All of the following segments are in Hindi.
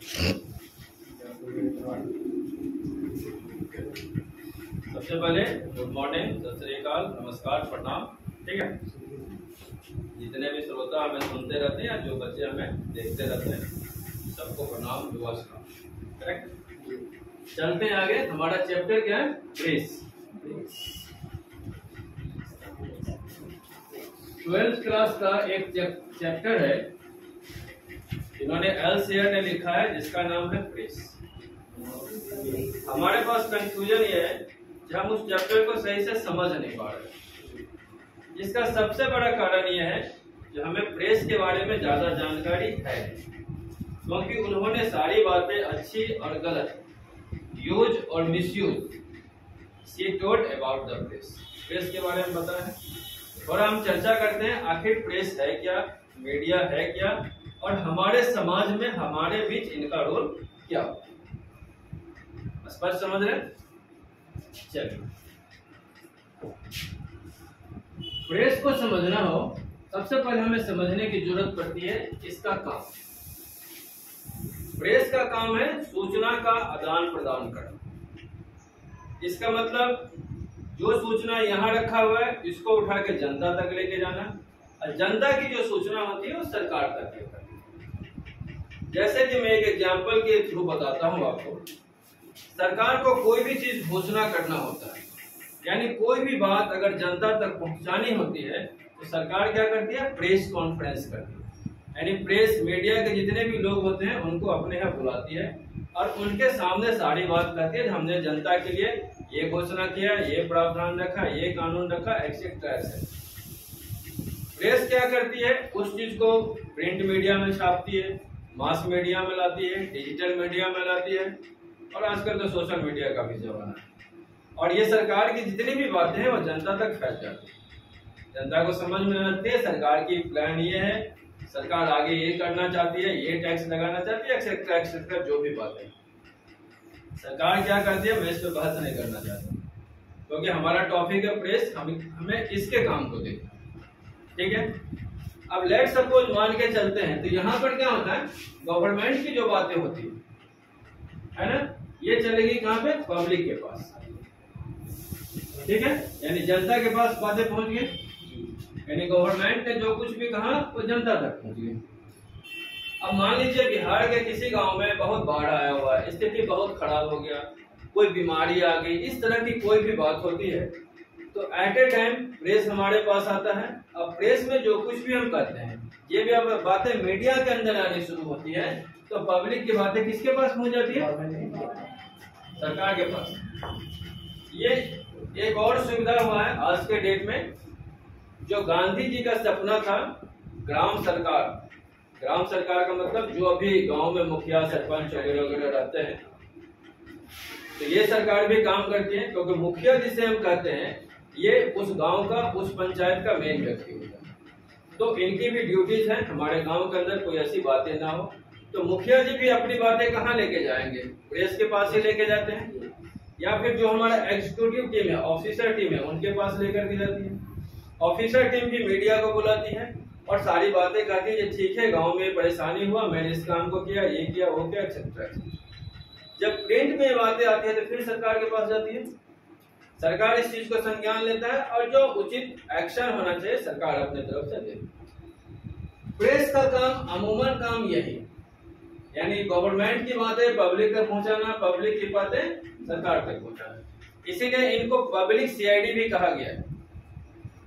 सबसे पहले गुड मॉर्निंग सत श्रीकाल नमस्कार, प्रणाम, ठीक है? जितने भी श्रोता हमें सुनते रहते हैं या जो बच्चे हमें देखते रहते हैं, सबको प्रणाम नमस्कार करेक्ट चलते हैं आगे, हमारा चैप्टर क्या है? प्रेस ट्वेल्थ क्लास का एक चैप्टर है। इन्होंने एल शेयर ने लिखा है, जिसका नाम है प्रेस हमारे पास कंफ्यूजन ये है कि हम उस चैप्टर को सही से समझ नहीं पा रहे जिसका सबसे बड़ा कारण यह है कि हमें प्रेस के बारे में ज़्यादा जानकारी है क्योंकि उन्होंने सारी बातें अच्छी और गलत यूज़ और misuse C told about the press press के बारे में बताया है और हम चर्चा करते हैं, आखिर प्रेस है क्या मीडिया है क्या और हमारे समाज में हमारे बीच इनका रोल क्या स्पष्ट समझ रहे चलिए। प्रेस को समझना हो, सबसे पहले हमें समझने की ज़रूरत पड़ती है इसका काम। प्रेस का काम है सूचना का आदान प्रदान करना। इसका मतलब जो सूचना यहाँ रखा हुआ है, इसको उठा के जनता तक लेके जाना। और जनता की जो सूचना होती है, वो सरकार तक लेकर जैसे कि मैं एक एग्ज़ाम्पल के थ्रू बताता हूँ आपको। सरकार को कोई भी चीज़ घोषणा करना होता है, यानी कोई भी बात अगर जनता तक पहुंचानी होती है तो सरकार क्या करती है? प्रेस कॉन्फ्रेंस करती है। यानी प्रेस मीडिया के जितने भी लोग होते हैं, उनको अपने यहाँ बुलाती है और उनके सामने सारी बात करती है हमने जनता के लिए ये घोषणा किया, ये प्रावधान रखा, ये कानून रखा एक्सेट्रा प्रेस क्या करती है? उस चीज़ को प्रिंट मीडिया में छापती है। मास मीडिया में लाती है, डिजिटल मीडिया में लाती है, और आजकल तो सोशल मीडिया का भी जमाना है। और ये सरकार की जितनी भी बातें हैं, वो जनता तक फैल जाती है। जनता को समझ में आती है, सरकार की प्लान ये है, सरकार आगे ये करना चाहती है, ये टैक्स लगाना चाहती है एक्सेट्रा एक्सेट्रा जो भी बातें सरकार क्या करती है मैं इस पर बहस नहीं करना चाहता। क्योंकि हमारा टॉपिक है प्रेस हम, हमें इसके काम को देखना। ठीक है? अब लेट सपोज़ मान के चलते हैं तो यहाँ पर क्या होता है? गवर्नमेंट की जो बातें होती है है ना? ये चलेगी कहाँ पे? पब्लिक के पास। ठीक है? यानी जनता के पास बातें पहुँच गई। यानी गवर्नमेंट ने जो कुछ भी कहा, वो जनता तक पहुँच गई। अब मान लीजिए बिहार के किसी गाँव में बहुत बाढ़ आया हुआ है, स्थिति बहुत खराब हो गया, कोई बीमारी आ गई, इस तरह की कोई भी बात होती है तो एट ए टाइम प्रेस हमारे पास आता है। अब प्रेस में जो कुछ भी हम करते हैं, ये भी अब बातें मीडिया के अंदर आनी शुरू होती है तो पब्लिक की बातें किसके पास पहुँच जाती है? सरकार के पास। ये एक और सुविधा हुआ है आज के डेट में, जो गांधी जी का सपना था, ग्राम सरकार। ग्राम सरकार का मतलब जो अभी गाँव में मुखिया, सरपंच वगैरह वगैरह रहते हैं। तो ये सरकार भी काम करती है, क्योंकि मुखिया जिसे हम कहते हैं ये उस गाँव का, उस पंचायत का मेन व्यक्ति होता है तो इनकी भी ड्यूटीज़ है, हमारे गाँव के अंदर कोई ऐसी बातें ना हो। तो मुखिया जी भी अपनी बातें कहाँ लेके जाएँगे? प्रेस के पास ही लेके जाते हैं? या फिर जो हमारा एग्जीक्यूटिव टीम है ऑफिसर टीम है, उनके पास लेकर के जाती है? ऑफिसर टीम भी मीडिया को बुलाती है और सारी बातें कहती है ठीक है, गाँव में परेशानी हुआ, मैंने इस काम को किया, ये किया, वो किया एक्सेट्रा जब प्रिंट में बातें आती है तो फिर सरकार के पास जाती है? सरकार इस चीज़ को संज्ञान लेता है और जो उचित एक्शन होना चाहिए, सरकार अपने तरफ़ से देती प्रेस का काम, अमूमन काम यही। यानी गवर्नमेंट की बातें पब्लिक तक पहुंचाना पब्लिक की बातें सरकार तक पहुंचाना। इसीलिए इनको पब्लिक सीआईडी भी कहा गया है।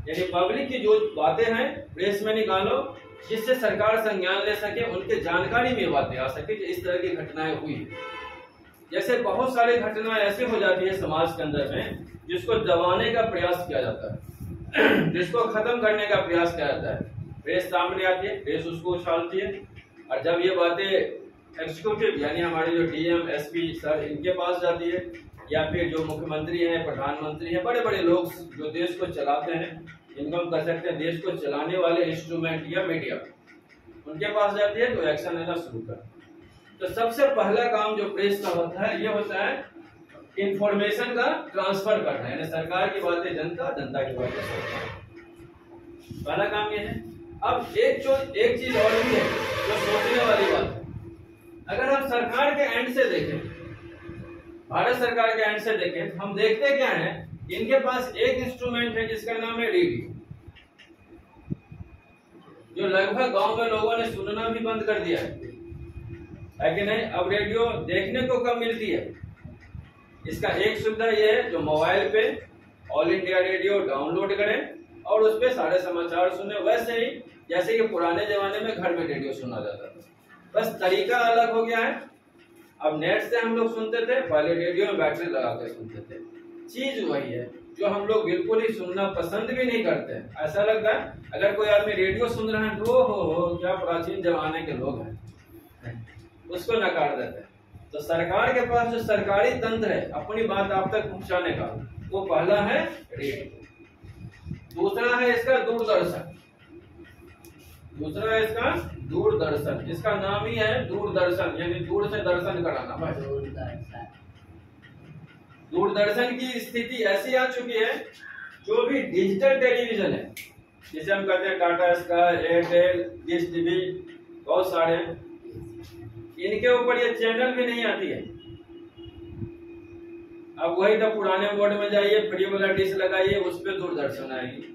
यानी पब्लिक की जो बातें हैं प्रेस में निकालो, जिससे सरकार संज्ञान ले सके, उनके जानकारी में बातें आ सके कि इस तरह की घटनाएँ हुई। जैसे बहुत सारी घटनाएँ ऐसे हो जाती है समाज के अंदर में, जिसको दबाने का प्रयास किया जाता है। जिसको खत्म करने का प्रयास किया जाता है। प्रेस सामने आती है प्रेस उसको उछालती है। और जब ये बातें एग्जीक्यूटिव यानी हमारे जो डीएम एसपी सर, इनके पास जाती है, या फिर जो मुख्यमंत्री हैं, प्रधानमंत्री हैं बड़े बड़े लोग जो देश को चलाते हैं, जिनको हम कह सकते हैं देश को चलाने वाले इंस्ट्रूमेंट या मीडिया उनके पास जाती है तो एक्शन लेना शुरू कर तो सबसे पहला काम जो प्रेस का होता है, ये होता है इंफॉर्मेशन का ट्रांसफ़र करना। यानी सरकार की बातें जनता जनता की बातें पहला काम ये है। अब एक जो एक चीज़ और भी है जो सोचने वाली बात है। अगर हम सरकार के एंड से देखें, भारत सरकार के एंड से देखें, हम देखते क्या है? इनके पास एक इंस्ट्रूमेंट है जिसका नाम है रेडियो जो लगभग गाँव में लोगों ने सुनना भी बंद कर दिया है। है कि नहीं? अब रेडियो देखने को कम मिलती है? इसका एक सुविधा यह है, जो मोबाइल पे ऑल इंडिया रेडियो डाउनलोड करें और उस पर सारे समाचार सुने। वैसे ही, जैसे कि पुराने जमाने में घर में रेडियो सुना जाता था। बस तरीका अलग हो गया है। अब नेट से हम लोग सुनते थे, पहले रेडियो में बैटरी लगा कर सुनते थे। चीज़ वही है, जो हम लोग बिल्कुल ही सुनना पसंद भी नहीं करते। ऐसा लगता है, अगर कोई आदमी रेडियो सुन रहा है तो हो हो, क्या प्राचीन जमाने के लोग हैं। उसको नकार देते हैं। तो सरकार के पास जो सरकारी तंत्र है अपनी बात आप तक पहुँचाने का वो पहला है रेडियो। दूसरा है इसका दूरदर्शन। दूसरा है इसका दूरदर्शन जिसका नाम ही है दूरदर्शन यानी दूर से दर्शन कराना। दूरदर्शन की स्थिति ऐसी आ चुकी है जो भी डिजिटल टेलीविज़न है जिसे हम कहते हैं Tata Sky Airtel Dish TV बहुत सारे इनके ऊपर ये चैनल भी नहीं आती है। अब वही तो पुराने बोर्ड में जाइए फ्री वाला डिश लगाइए, उस पर दूरदर्शन आएगी।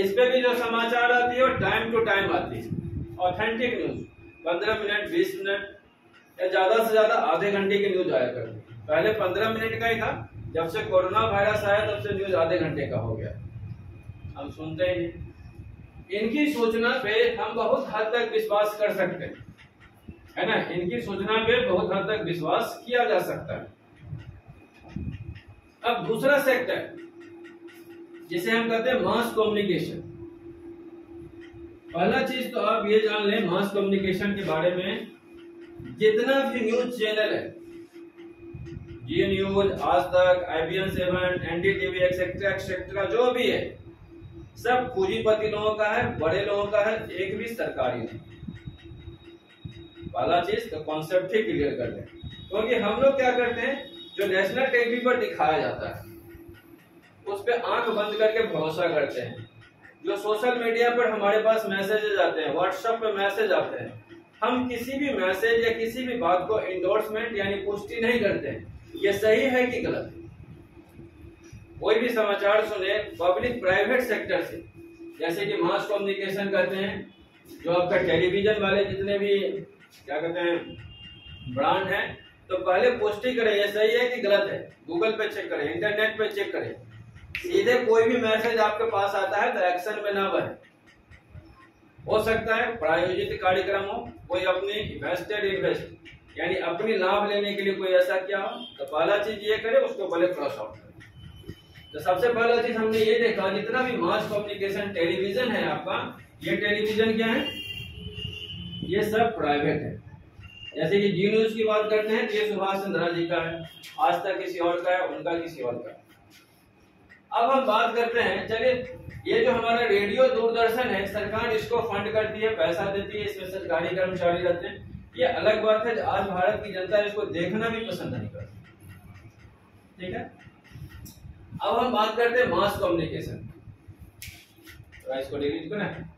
इस पे भी जो समाचार आती है टाइम टू टाइम आती है। ऑथेंटिक न्यूज़ पंद्रह मिनट, बीस मिनट, या ज़्यादा से ज़्यादा आधे घंटे की न्यूज़ आया करती पहले पंद्रह मिनट का ही था, जब से कोरोना वायरस आया, तब से न्यूज़ आधे घंटे का हो गया। हम सुनते हैं। इनकी सूचना पे हम बहुत हद तक विश्वास कर सकते हैं। है ना? इनकी सूचना पे बहुत हद तक विश्वास किया जा सकता है। अब दूसरा सेक्टर जिसे हम कहते हैं मास कम्युनिकेशन पहला चीज़ तो आप ये जान लें मास कम्युनिकेशन के बारे में, जितना भी न्यूज़ चैनल है Zee news Aaj Tak IBN seven NDTV etcetera etcetera जो भी है, सब पूंजीपति लोगों का है, बड़े लोगों का है, एक भी सरकारी नहीं। पहला चीज़ तो कॉन्सेप्ट ही क्लियर कर लें क्योंकि तो हम लोग क्या करते हैं, जो नेशनल टीवी पर दिखाया जाता है, उस पर आँख बंद करके भरोसा करते हैं। जो सोशल मीडिया पर हमारे पास मैसेजेस आते हैं व्हाट्सएप पे मैसेज आते हैं, हम किसी भी मैसेज या किसी भी बात को इंडोर्समेंट यानी पुष्टि नहीं करते हैं। ये सही है कि गलत? कोई भी समाचार सुने पब्लिक प्राइवेट सेक्टर से, जैसे कि मास कम्युनिकेशन कहते हैं, जो आपका टेलीविज़न वाले जितने भी क्या कहते हैं ब्रांड है। तो पहले पुष्टि करें, ये सही है कि गलत है? गूगल पे चेक करें इंटरनेट पे चेक करें। सीधे कोई भी मैसेज आपके पास आता है तो एक्शन में ना बने हो सकता है प्रायोजित कार्यक्रम हो, कोई अपनी इन्वेस्टेड इन्वेस्ट यानी अपनी लाभ लेने के लिए कोई ऐसा किया हो तो पहला चीज़ ये करे, उसको पहले क्रॉस आउट करे। तो सबसे पहला चीज़ हमने ये देखा, जितना भी मास कम्युनिकेशन टेलीविज़न है आपका, ये टेलीविज़न क्या है? ये सब प्राइवेट है। जैसे कि जी न्यूज़ की बात करते हैं ये सुभाष चंद्रा जी का है आज तक किसी और का है, उनका किसी और का अब हम बात करते हैं, चलिए, ये जो हमारा रेडियो दूरदर्शन है, सरकार इसको फंड करती है, पैसा देती है, इसमें सरकारी कर्मचारी रहते हैं। ये अलग बात है, आज भारत की जनता इसको देखना भी पसंद नहीं करती। ठीक है? अब हम बात करते हैं मास कम्युनिकेशन तो इसको करें।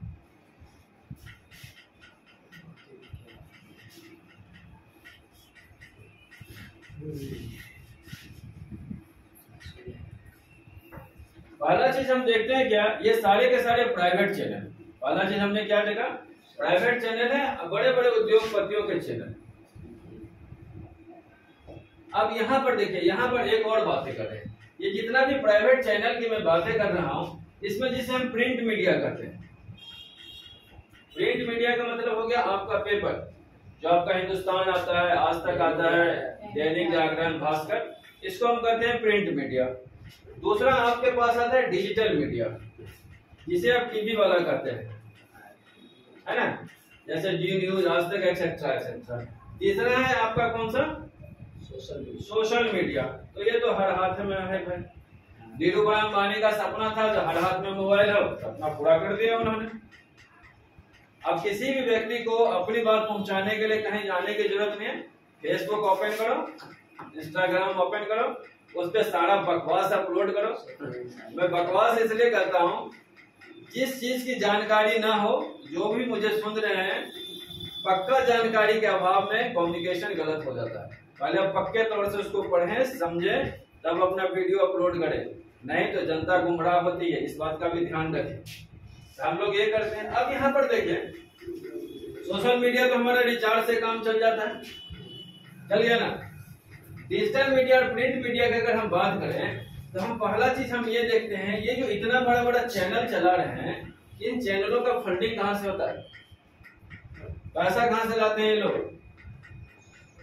पहला चीज़ हम देखते हैं क्या? ये सारे के सारे प्राइवेट चैनल पहला चीज़ हमने क्या देखा? प्राइवेट चैनल है बड़े बड़े उद्योगपतियों के चैनल अब यहाँ पर देखिए, यहाँ पर एक और बातें कर रहे हैं। ये जितना भी प्राइवेट चैनल की मैं बातें कर रहा हूँ, इसमें जिसे हम प्रिंट मीडिया करते हैं। प्रिंट मीडिया का मतलब हो गया आपका पेपर जो आपका हिंदुस्तान आता है आज तक आता है दैनिक जागरण भास्कर इसको हम कहते हैं प्रिंट मीडिया दूसरा आपके पास आता है डिजिटल मीडिया जिसे आप टीवी वाला करते हैं। है ना? जैसे जी न्यूज़ आज तक एक्सेट्रा एक्सेट्रा तीसरा है आपका कौन सा? सोशल सोशल मीडिया तो ये तो हर हाथ में है भाई। धीरू भाई अंबानी का सपना था जो हर हाथ में मोबाइल है सपना पूरा कर दिया उन्होंने। अब किसी भी व्यक्ति को अपनी बात पहुँचाने के लिए कहीं जाने की ज़रूरत नहीं है। फेसबुक ओपन करो इंस्टाग्राम ओपन करो, उस पर सारा बकवास अपलोड करो। मैं बकवास इसलिए करता हूँ, जिस चीज़ की जानकारी ना हो, जो भी मुझे सुन रहे हैं, पक्का जानकारी के अभाव में कम्युनिकेशन गलत हो जाता है। पहले आप पक्के तौर से उसको पढ़ें, समझें, तब अपना वीडियो अपलोड करें। नहीं तो जनता गुमराह होती है, इस बात का भी ध्यान रखें। हम लोग ये करते हैं। अब यहाँ पर देखिए। सोशल मीडिया तो हमारा रिचार्ज से काम चल जाता है। चल गया ना? डिजिटल मीडिया और प्रिंट मीडिया की अगर हम बात करें तो हम पहला चीज़ हम ये देखते हैं, ये जो इतना बड़ा बड़ा चैनल चला रहे हैं, इन चैनलों का फंडिंग कहाँ से होता है? पैसा कहाँ से लाते हैं ये लोग?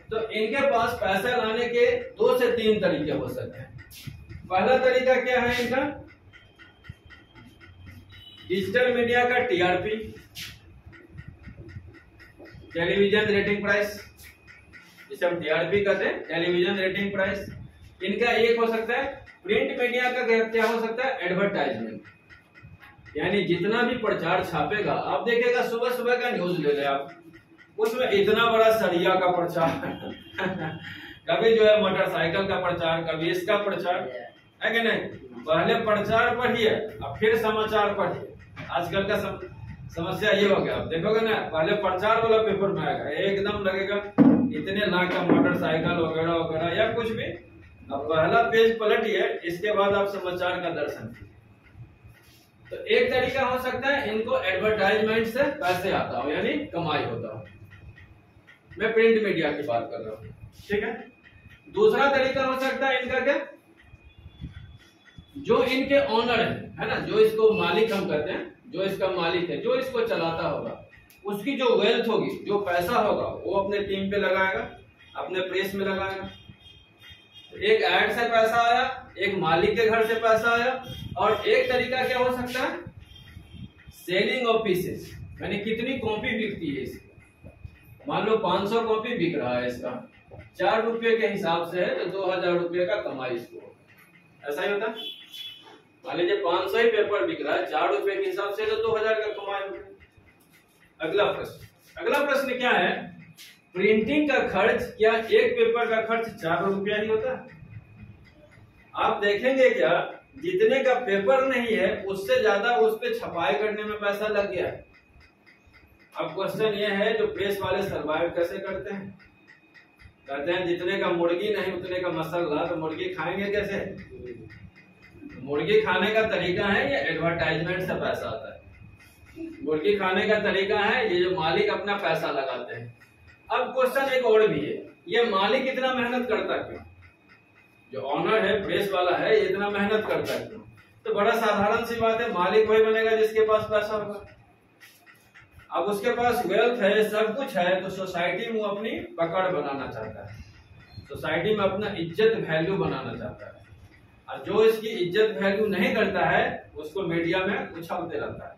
तो इनके पास पैसा लाने के दो से तीन तरीके हो सकते हैं। पहला तरीका क्या है इनका? डिजिटल मीडिया का टीआरपी टेलीविज़न रेटिंग प्राइस जिसे हम टीआरपी कहते हैं टेलीविज़न रेटिंग प्राइस इनका एक हो सकता है प्रिंट मीडिया का क्या हो सकता है एडवर्टाइजमेंट यानी जितना भी प्रचार छापेगा आप देखेगा सुबह सुबह का न्यूज़ ले ले आप। उसमें इतना बड़ा सरिया का प्रचार। कभी जो है मोटरसाइकिल का प्रचार कभी इसका प्रचार। है कि नहीं? पहले प्रचार पढ़िए और फिर समाचार पढ़िए आजकल का सम, समस्या ये हो गया। आप देखोगे ना पहले प्रचार वाला पेपर में आएगा एकदम लगेगा इतने लाख का मोटरसाइकिल वगैरह वगैरह या कुछ भी। अब पहला पेज पलटिए इसके बाद आप समाचार का दर्शन तो एक तरीका हो सकता है इनको एडवर्टाइजमेंट से पैसे आता हो यानी कमाई होता हो। मैं प्रिंट मीडिया की बात कर रहा हूँ ठीक है? दूसरा तरीका हो सकता है इनका क्या? जो इनके ऑनर है है ना जो इसको मालिक हम कहते हैं जो इसका मालिक है, जो इसको चलाता होगा, उसकी जो वेल्थ होगी, जो पैसा होगा, वो अपने टीम पे लगाएगा, अपने प्रेस में लगाएगा। एक ऐड से पैसा आया, एक मालिक के घर से पैसा आया, और एक तरीका क्या हो सकता है? सेलिंग ऑफ़ पीसेस यानी कितनी कॉपी बिकती है इसकी। मान लो 500 कॉपी बिक रहा है इसका। चार रुपये के हिसाब से है तो दो हज़ार रुपये का कमाई इसको। ऐसा ही होता मान लीजिए पाँच सौ ही पेपर बिक रहा है, चार रुपए के हिसाब से तो दो हज़ार का कमाई अगला प्रश्न। अगला प्रश्न क्या है? प्रिंटिंग का खर्च क्या एक पेपर का खर्च चार रुपया ही होता है? आप देखेंगे क्या, जितने का पेपर नहीं है, उससे ज़्यादा उस पर छपाई करने में पैसा लग गया अब क्वेश्चन ये है, जो प्रेस वाले सरवाइव कैसे करते हैं? कहते हैं, जितने का मुर्गी नहीं, उतने का मसाला तो मुर्गी खाएँगे कैसे? मुर्गी खाने का तरीका है, ये एडवर्टाइजमेंट से पैसा आता है। मुर्गी खाने का तरीका है, ये जो मालिक अपना पैसा लगाते हैं। अब क्वेश्चन एक और भी है, ये मालिक इतना मेहनत करता क्यों? जो ऑनर है प्रेस वाला है, ये इतना मेहनत करता क्यों? तो बड़ा साधारण सी बात है, मालिक वही बनेगा जिसके पास पैसा होगा। अब उसके पास वेल्थ है, सब कुछ है तो सोसाइटी में अपनी पकड़ बनाना चाहता है। सोसाइटी में अपना इज़्ज़त वैल्यू बनाना चाहता है। और जो इसकी इज़्ज़त वैल्यू नहीं करता है उसको मीडिया में उछालते रहता है।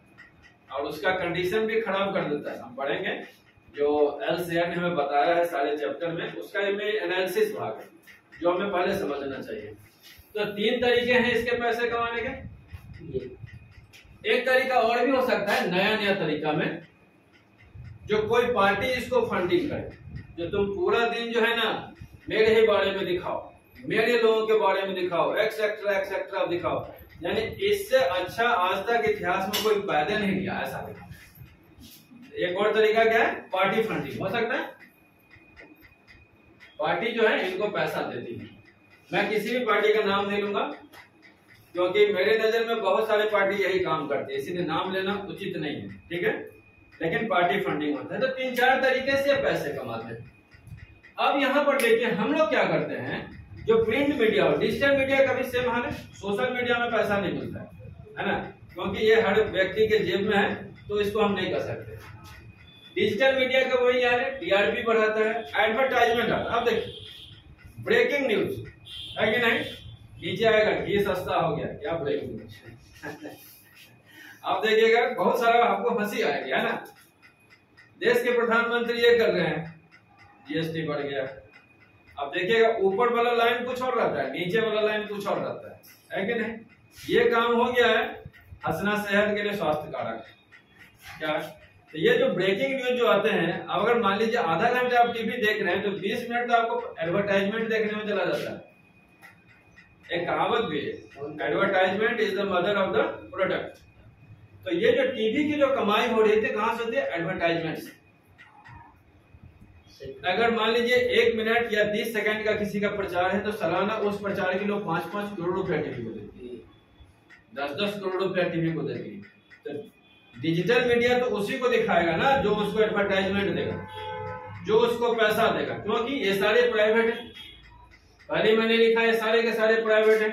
और उसका कंडीशन भी खराब कर देता है। हम पढ़ेंगे जो एल सी ने हमें बताया है सारे चैप्टर में उसका एनालिसिस भाग है जो हमें पहले समझना चाहिए। तो तीन तरीके हैं इसके पैसे कमाने के। एक तरीका और भी हो सकता है नया नया तरीका में जो कोई पार्टी इसको फंडिंग करे जो तुम पूरा दिन जो है ना मेरे ही बारे में दिखाओ। मेरे लोगों के बारे में दिखाओ एक्सेट्रा एक्सेट्रा दिखाओ। यानी इससे अच्छा आज तक इतिहास में कोई पैदा नहीं किया ऐसा दिखाओ। एक और तरीका क्या है? पार्टी फंडिंग हो सकता है? पार्टी जो है, इनको पैसा देती है। मैं किसी भी पार्टी का नाम नहीं लूँगा, क्योंकि मेरे नज़र में बहुत सारे पार्टी यही काम करती है। इसीलिए नाम लेना उचित नहीं है, ठीक है? लेकिन पार्टी फंडिंग होता है। तो तीन चार तरीके से पैसे कमाते हैं। अब यहाँ पर देखिए, हम लोग क्या करते हैं? जो प्रिंट मीडिया हो डिजिटल मीडिया का भी सेम हाल है सोशल मीडिया में पैसा नहीं मिलता है है ना? क्योंकि ये हर व्यक्ति के जेब में है तो इसको हम नहीं कर सकते। डिजिटल मीडिया का वही यार है टीआरपी बढ़ाता है एडवर्टाइजमेंट आता है। अब देखिए ब्रेकिंग न्यूज़ है कि नहीं? नीचे आएगा घी सस्ता हो गया, क्या ब्रेकिंग न्यूज़ आप देखिएगा, बहुत सारा आपको हँसी आएगी, है ना? देश के प्रधानमंत्री ये कर रहे हैं जीएसटी बढ़ गया। अब देखिएगा ऊपर वाला लाइन कुछ और रहता है, नीचे वाला लाइन कुछ और रहता है। है कि नहीं? ये काम हो गया है हंसना सेहत के लिए स्वास्थ्य कारक क्या? तो ये जो ब्रेकिंग न्यूज़ जो आते हैं, अब अगर मान लीजिए आधा घंटे आप टीवी देख रहे हैं तो 20 मिनट तो आपको एडवर्टाइजमेंट देखने में चला जाता है। एक कहावत भी है advertisement is the mother of the product तो ये जो टीवी की जो कमाई हो रही थी, कहाँ से होती है? एडवर्टाइजमेंट से अगर मान लीजिए एक मिनट या तीस सेकंड का किसी का प्रचार है तो सालाना उस प्रचार के लोग पाँच पाँच करोड़ रुपया टीवी को देती दस दस करोड़ रुपया टीवी को देती है। तो डिजिटल मीडिया तो उसी को दिखाएगा ना, जो उसको एडवर्टाइजमेंट देगा, जो उसको पैसा देगा, क्योंकि ये सारे प्राइवेट है। पहले मैंने लिखा है, सारे के सारे प्राइवेट है,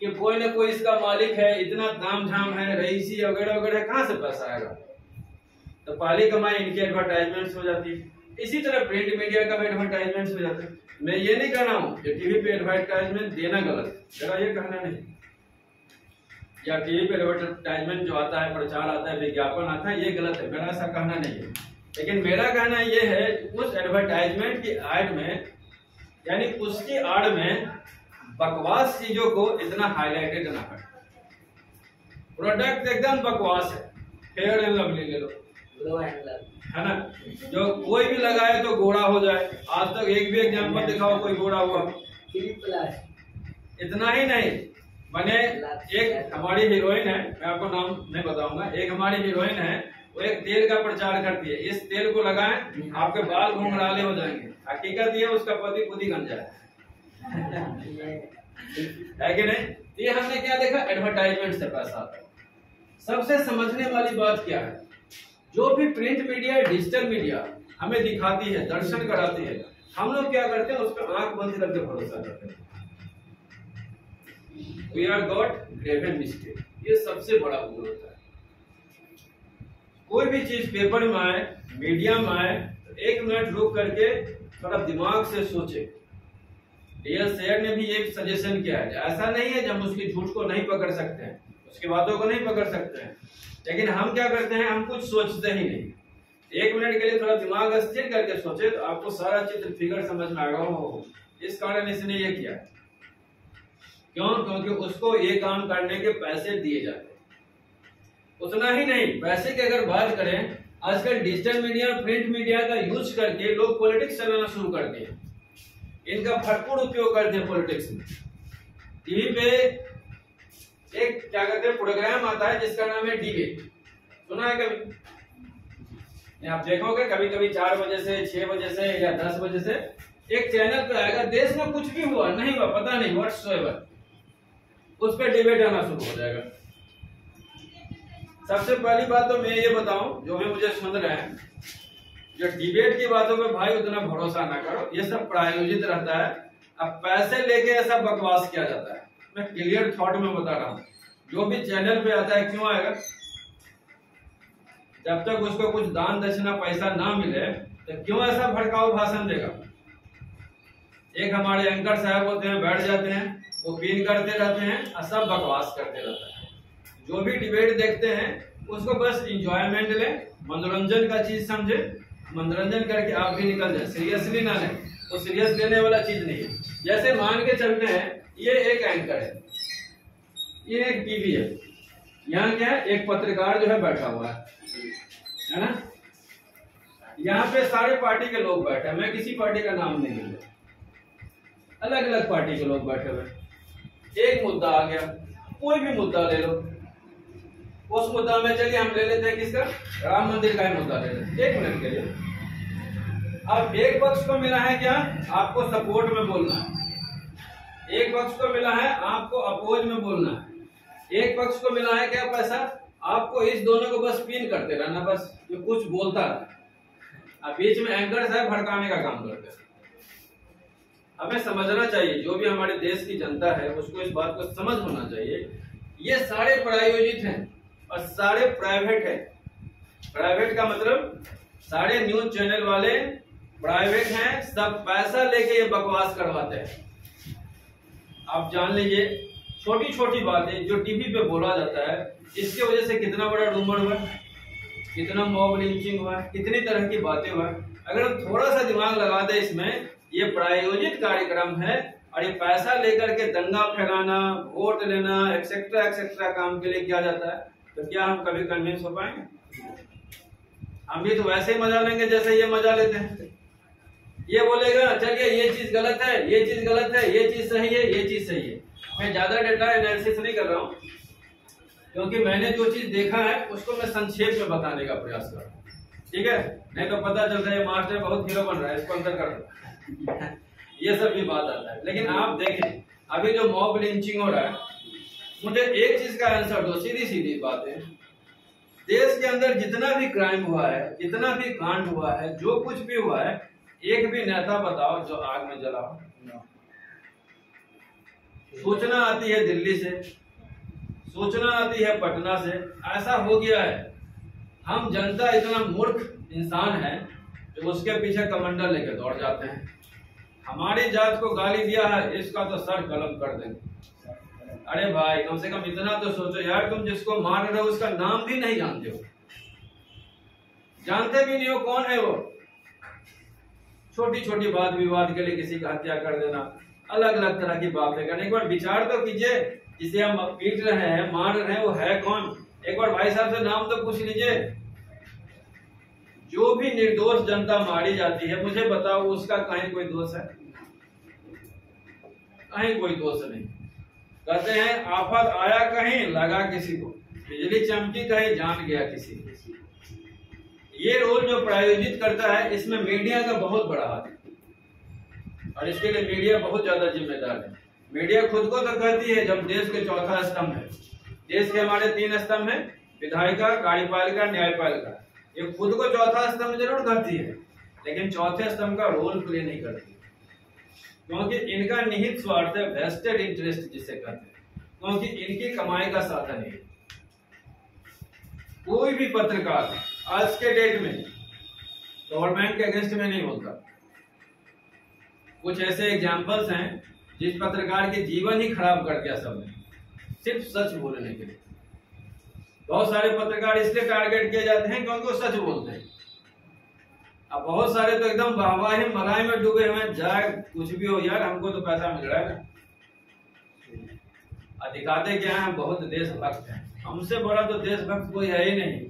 कि कोई ना कोई इसका मालिक है, इतना दाम झाम है, रईसी वगैरह वगैरह कहाँ से पैसा आएगा? तो पहली कमाई इनकी एडवर्टाइजमेंट हो जाती है। इसी तरह प्रिंट मीडिया का भी एडवर्टाइजमेंट हो जाता है। मैं ये नहीं कह रहा हूँ कि टीवी पे एडवर्टाइजमेंट देना गलत मेरा ये कहना नहीं। या टीवी पे एडवर्टाइजमेंट जो आता है, प्रचार आता है, विज्ञापन आता है, ये गलत है। मेरा ऐसा कहना नहीं है। लेकिन मेरा कहना ये है, उस एडवर्टाइजमेंट की आड़ में, यानी उसकी आड़ में बकवास चीज़ों को इतना हाईलाइटेड ना कर। प्रोडक्ट एकदम बकवास है। फेयर एंड लवली ले लो। है ना? जो कोई भी लगाए तो घोड़ा हो जाए। आज तक एक भी एग्ज़ाम्पल दिखाओ कोई घोड़ा हुआ। इतना ही नहीं। मैंने एक हमारी हीरोइन है मैं आपको नाम नहीं बताऊँगा। एक हमारी हीरोइन है वो एक तेल का प्रचार करती है। इस तेल को लगाएँ आपके बाल घुंघराले हो जाएँगे। हकीकत ये उसका पति खुद ही गंजा है। है कि नहीं? तो ये हमने क्या देखा? एडवर्टाइजमेंट से पैसा आता है। सबसे समझने वाली बात क्या है? जो भी प्रिंट मीडिया, डिजिटल मीडिया हमें दिखाती है, दर्शन कराती है, हम लोग क्या करते हैं उस पर आँख बंद करके भरोसा करते हैं। We are got graven mistake ये सबसे बड़ा भूल होता है। कोई भी चीज़ पेपर में आए मीडिया में आए तो एक मिनट रुक करके थोड़ा दिमाग से सोचे। डीएल शेयर ने भी एक सजेशन किया है, ऐसा नहीं है जब उसकी झूठ को नहीं पकड़ सकते हैं, उसकी बातों को नहीं पकड़ सकते हैं। लेकिन हम क्या करते हैं, हम कुछ सोचते ही नहीं। एक मिनट के लिए थोड़ा दिमाग स्थिर करके सोचे तो आपको सारा चित्र फिगर समझ में आएगा हो इस कारण इसने ये किया। क्यों? क्योंकि उसको ये काम करने के पैसे दिए जाते उतना ही नहीं, पैसे की अगर बात करें, आजकल डिजिटल मीडिया प्रिंट मीडिया का यूज़ करके लोग पॉलिटिक्स चलाना शुरू कर दिए। इनका भरपूर उपयोग करते हैं पॉलिटिक्स में टीवी पे एक क्या कहते हैं प्रोग्राम आता है, जिसका नाम है डिबेट सुना है कभी? आप देखोगे कभी कभी चार बजे से, छह बजे से या दस बजे से एक चैनल पे आएगा, देश में कुछ भी हुआ, नहीं हुआ, पता नहीं व्हाट्स उस पर डिबेट आना शुरू हो जाएगा। सबसे पहली बात तो मैं ये बताऊँ, जो भी मुझे सुन रहे हैं, जो डिबेट की बातों पे भाई उतना भरोसा ना करो, ये सब प्रायोजित रहता है, अब पैसे लेके ऐसा बकवास किया जाता है। मैं क्लियर थॉट में बता रहा हूँ। जो भी चैनल पे आता है, क्यों आएगा? जब तक उसको कुछ दान दक्षिणा पैसा ना मिले तो क्यों ऐसा भड़काऊ भाषण देगा? एक हमारे एंकर साहब होते हैं, बैठ जाते हैं, वो पीन करते रहते हैं और सब बकवास करते रहते हैं। जो भी डिबेट देखते हैं, उसको बस इंजॉयमेंट ले, मनोरंजन का चीज़ समझे, मनोरंजन करके आप भी निकल जाए। सीरियसली ना लें तो सीरियस लेने वाला चीज़ नहीं है। जैसे मान के चलते हैं ये एक एंकर है। ये एक टीवी है। यहाँ क्या है? एक पत्रकार जो है बैठा हुआ है। है ना? यहाँ पे सारे पार्टी के लोग बैठे हैं। मैं किसी पार्टी का नाम नहीं लूँगा अलग अलग पार्टी के लोग बैठे हुए एक मुद्दा आ गया। कोई भी मुद्दा ले लो। उस मुद्दा में चलिए हम ले लेते हैं किसका? राम मंदिर का ही मुद्दा ले लेते एक मिनट के लिए। अब एक पक्ष को मिला है क्या? आपको सपोर्ट में बोलना है। एक पक्ष को मिला है आपको अपोज में बोलना है। एक पक्ष को मिला है क्या पैसा? आपको इस दोनों को बस पिन करते रहना, बस जो कुछ बोलता है। अब बीच में एंकर साहब भड़काने का काम करते हैं। हमें समझना चाहिए, जो भी हमारे देश की जनता है, उसको इस बात को समझ होना चाहिए। ये सारे प्रायोजित हैं और सारे प्राइवेट है। प्राइवेट का मतलब सारे न्यूज़ चैनल वाले प्राइवेट हैं, सब पैसा लेके ये बकवास करवाते हैं। आप जान लीजिए छोटी छोटी बातें जो टीवी पे बोला जाता है, इसके वजह से कितना बड़ा रूमर हुआ, कितना मॉब लिंचिंग हुआ, कितनी तरह की बातें हुआ। अगर हम थोड़ा सा दिमाग लगा दे इसमें, ये प्रायोजित कार्यक्रम है और ये पैसा लेकर के दंगा फैलाना, वोट लेना एक्सेट्रा एक्सेट्रा काम के लिए किया जाता है तो क्या हम कभी कन्विंस हो पाएँगे? हम भी तो वैसे ही मज़ा लेंगे जैसे ये मज़ा लेते हैं। ये बोलेगा चलिए ये चीज़ गलत है? ये चीज़ गलत है? ये चीज़ सही है? ये चीज़ सही है। मैं ज़्यादा डेटा एनालिसिस नहीं कर रहा हूँ। क्योंकि मैंने जो चीज़ देखा है, उसको मैं संक्षेप में बताने का प्रयास कर रहा हूँ। ठीक है? नहीं तो पता चलता है मास्टर बहुत हीरो बन रहा है, इसको अंदर कर ये सब भी बात आता है। लेकिन आप देखें, अभी जो मॉब लिंचिंग हो रहा है, मुझे एक चीज़ का आंसर दो सीधी सीधी बात। है देश के अंदर जितना भी क्राइम हुआ है, जितना भी कांड हुआ है, जो कुछ भी हुआ है एक भी नेता बताओ जो आग में जला हो। सूचना आती है दिल्ली से सूचना आती है पटना से ऐसा हो गया है। हम जनता इतना मूर्ख इंसान है जो उसके पीछे कमांडर लेके दौड़ जाते हैं। हमारी जात को गाली दिया है इसका तो सर कलम कर देंगे। अरे भाई कम से कम इतना तो सोचो यार तुम जिसको मार रहे हो उसका नाम भी नहीं जानते हो। जानते भी नहीं हो कौन है वो? छोटी छोटी बात विवाद के लिए किसी का हत्या कर देना अलग अलग तरह की बातें करना। एक बार विचार तो कीजिए, जिसे हम पीट रहे हैं, मार रहे हैं, वो है कौन? एक बार भाई साहब से नाम तो पूछ लीजिए। जो भी निर्दोष जनता मारी जाती है, मुझे बताओ उसका कहीं कोई दोष है? कहीं कोई दोष नहीं। कहते हैं, आफत आया कहीं, लगा किसी को। बिजली चमकी कहीं, जान गया किसी ये रोल जो प्रायोजित करता है, इसमें मीडिया का बहुत बड़ा हाथ है। और इसके लिए मीडिया बहुत ज़्यादा जिम्मेदार है। मीडिया खुद को तो कहती है, जब देश के चौथा स्तंभ है। देश के हमारे तीन स्तंभ है, विधायिका, कार्यपालिका, न्यायपालिका। ये खुद को चौथा स्तंभ ज़रूर कहती है, लेकिन चौथे स्तंभ का रोल प्ले नहीं करती। क्योंकि इनका निहित स्वार्थ है वेस्टेड इंटरेस्ट जिसे कहते हैं। क्योंकि इनकी कमाई का साधन है। कोई भी पत्रकार आज के डेट में गवर्नमेंट के अगेंस्ट में नहीं बोलता। कुछ ऐसे एग्जाम्पल्स हैं जिस पत्रकार के जीवन ही खराब कर दिया सबने, सिर्फ़ सच बोलने के लिए। बहुत सारे पत्रकार इसलिए टारगेट किए जाते हैं क्योंकि वो सच बोलते हैं। अब बहुत सारे तो एकदम वाहवाही मलाई में डूबे हुए जाए कुछ भी हो यार, हमको तो पैसा मिल रहा है ना। दिखाते क्या है? बहुत देशभक्त हैं। हमसे बड़ा तो देशभक्त कोई है ही नहीं।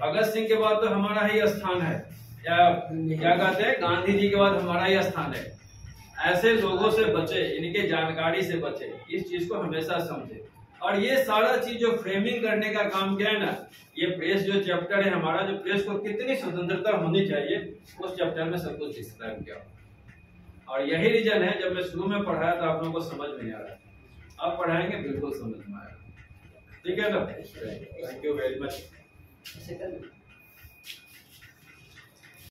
भगत सिंह के बाद तो हमारा ही स्थान है। या क्या कहते हैं? गांधी जी के बाद हमारा ही स्थान है। ऐसे लोगों से बचे, इनके जानकारी से बचे, इस चीज़ को हमेशा समझे। और ये सारा चीज़ जो फ्रेमिंग करने का काम क्या है ना, ये प्रेस जो चैप्टर है हमारा, जो प्रेस को कितनी स्वतंत्रता होनी चाहिए, उस चैप्टर में सब कुछ डिस्क्राइब किया। और यही रीजन है, जब मैं शुरू में पढ़ाया था आप लोगों को समझ नहीं आ रहा अब पढ़ाएँगे? बिल्कुल समझ में आएगा ठीक है ना? Thank you very much